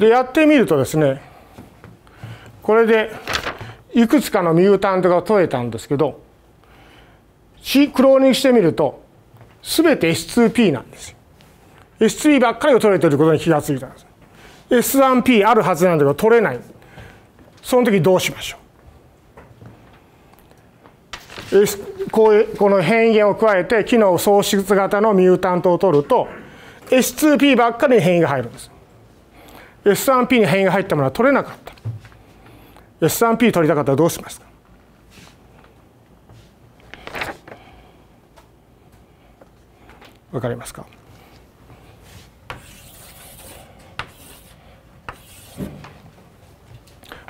でやってみるとですねこれでいくつかのミュータントが取れたんですけど C クローニングしてみると全て S2P なんですよ。S3 ばっかりが取れてることに気がついたんです。S1P あるはずなんだけど取れない。その時どうしましょう？S こういうこの変異源を加えて機能喪失型のミュータントを取ると S2P ばっかりに変異が入るんです。S1P に変異が入ったものは取れなかった。S3P 取りたかったらどうしますか？わかりますか？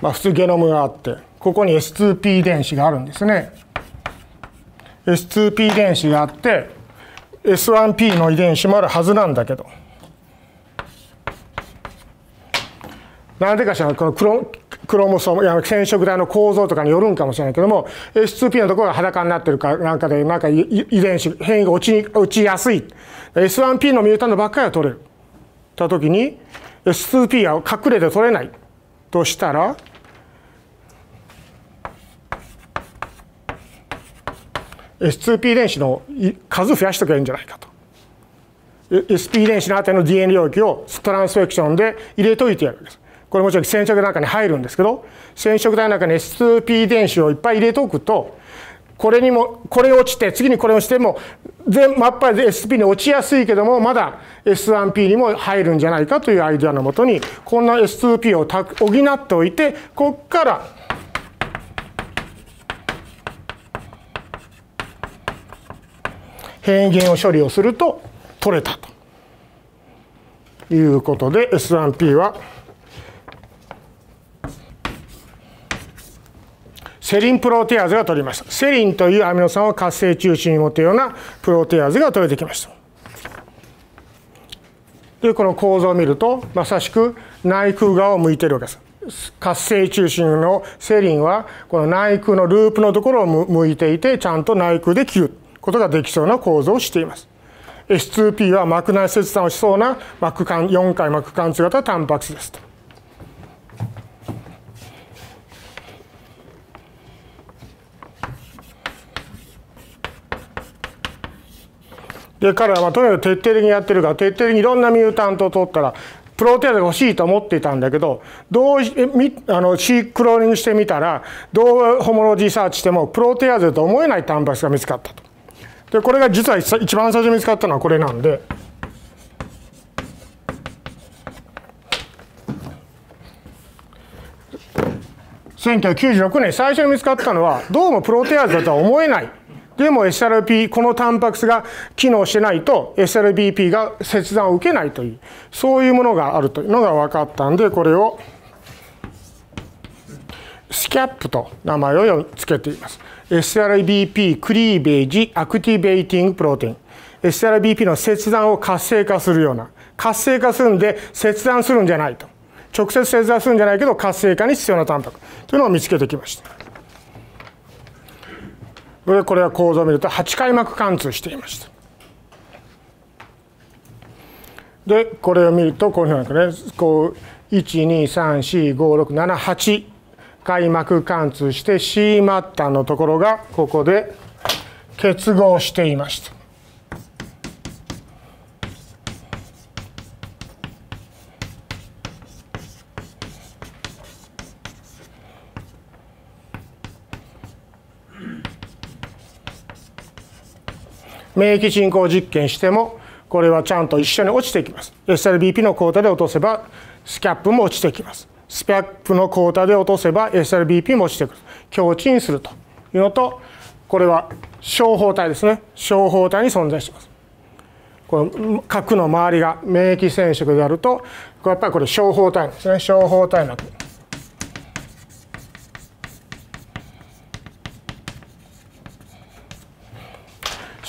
まあ普通ゲノムがあってここに S2P 電子があるんですね。S2P 電子があって S1P の遺伝子もあるはずなんだけど。なんでかしらこのクロクロモソームや染色体の構造とかによるんかもしれないけども S2P のところが裸になってるかなんかでなんか遺伝子変異が落ち落ちやすい。S1P のミュータントばっかりが取れる。た時に S2P が隠れて取れないとしたら S2P 電子の数増やしとけばいいんじゃないかと。SP 電子のあたりの DNA 領域をトランスフェクションで入れといてやるんです。これもちろん染色体の中に入るんですけど染色体の中に S2P 電子をいっぱい入れておくとこれにもこれ落ちて次にこれ落ちても全やっぱり SP に落ちやすいけどもまだ S1P にも入るんじゃないかというアイデアのもとにこんな S2P を補っておいてここから変異を処理をすると取れたということで S1P はセリンプロテアーゼが取りました。セリンというアミノ酸を活性中心に持っているようなプロテアーゼが取れてきました。でこの構造を見るとまさしく内空側を向いているわけです。活性中心のセリンはこの内空のループのところを向いていてちゃんと内空で切ることができそうな構造をしています。S2P は膜内切断をしそうな膜間4回膜貫通型タンパク質です。とで彼はまあとにかく徹底的にやってるから徹底的にいろんなミュータントを取ったらプロテアーゼが欲しいと思っていたんだけどどうあのシークローニングしてみたらどうホモロジーサーチしてもプロテアーゼと思えないタンパク質が見つかったと。でこれが実は一番最初に見つかったのはこれなんで。1996年最初に見つかったのはどうもプロテアーゼだとは思えないでも SRP このタンパク質が機能してないと SRBP が切断を受けないというそういうものがあるというのが分かったんでこれをスキャップと名前を付けています。SREBP cleavage activating protein。SRBP の切断を活性化するような活性化するんで切断するんじゃないと。直接切断するんじゃないけど活性化に必要なタンパクというのを見つけてきました。でこれは構造を見ると8回膜貫通していました。でこれを見るとこういうふうなんですねこう1234567回膜貫通して C マッタのところがここで結合していました。免疫進行実験してもこれはちゃんと一緒に落ちてきます。SLBP の交代で落とせばスキャップも落ちてきます。スキャップの交代で落とせば SLBP も落ちてくる。強鎮するというのとこれは小胞体ですね。小胞体に存在します。この核の周りが免疫染色であるとやっぱりこれ小胞体ですね。小胞体膜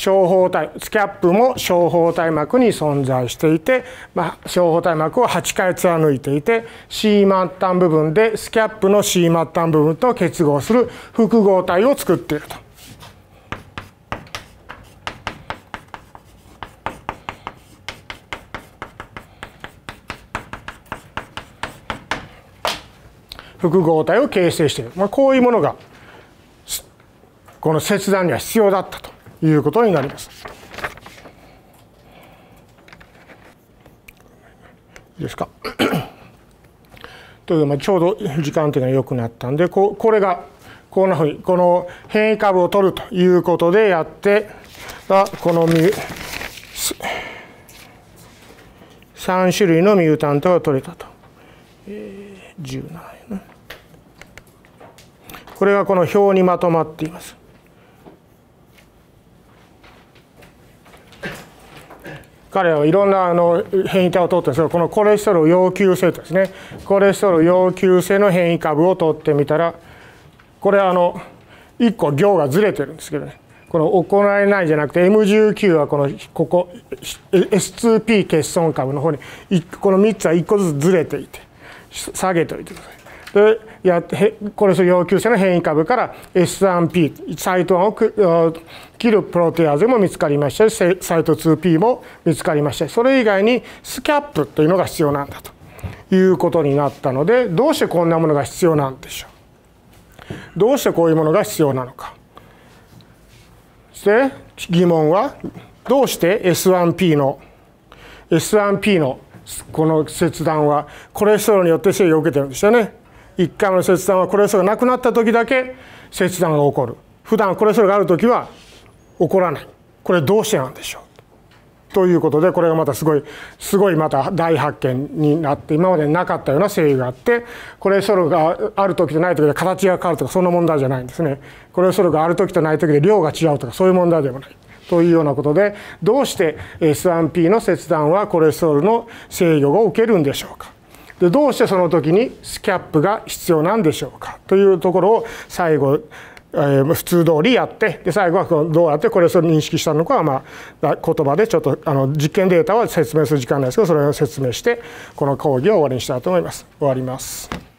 小胞体スキャップも小胞体膜に存在していて、まあ、小胞体膜を8回貫いていて C 末端部分でスキャップの C 末端部分と結合する複合体を作っていると。複合体を形成している、まあ、こういうものがこの切断には必要だったということになります。いいですか？というまあちょうど時間的に良くなったんでここれがこんなふうにこの変異株を取るということでやってこの3種類のミュータントが取れたと。えー、17。これがこの表にまとまっています。彼はいろんなあの変異体を取ってるんですけどこのコレステロール要求性ですねコレステロール要求性の変異株を取ってみたらこれはあの1個行がずれてるんですけどねこの行えないじゃなくて M19 はこのここ S2P 欠損株の方にこの3つは1個ずつずれていて下げておいてください。でやってこれ要求性の変異株から S1P サイト1を切るプロテアーゼも見つかりましたしサイト 2P も見つかりましたそれ以外にスキャップというのが必要なんだということになったのでどうしてこんなものが必要なんでしょう？どうしてこういうものが必要なのか？そして疑問はどうして S1P の S1P のこの切断はコレステロールによって制御を受けてるんですよね。1回目の切断はコレステロールがなくなった時だけ切断が起こる。普段コレステロールがある時は起こらない。これどうしてなんでしょうということでこれがまたすごいすごいまた大発見になって今までなかったような制御があってコレステロールがある時とない時で形が変わるとかそんな問題じゃないんですねコレステロールがある時とない時で量が違うとかそういう問題でもないというようなことでどうして S1P の切断はコレステロールの制御を受けるんでしょうかでどうしてその時にスキャップが必要なんでしょうかというところを最後えー、普通通りやってで最後はどうやってこれを認識したのかは、まあ、言葉でちょっとあの実験データは説明する時間ないですけどそれを説明してこの講義を終わりにしたいと思います。終わります。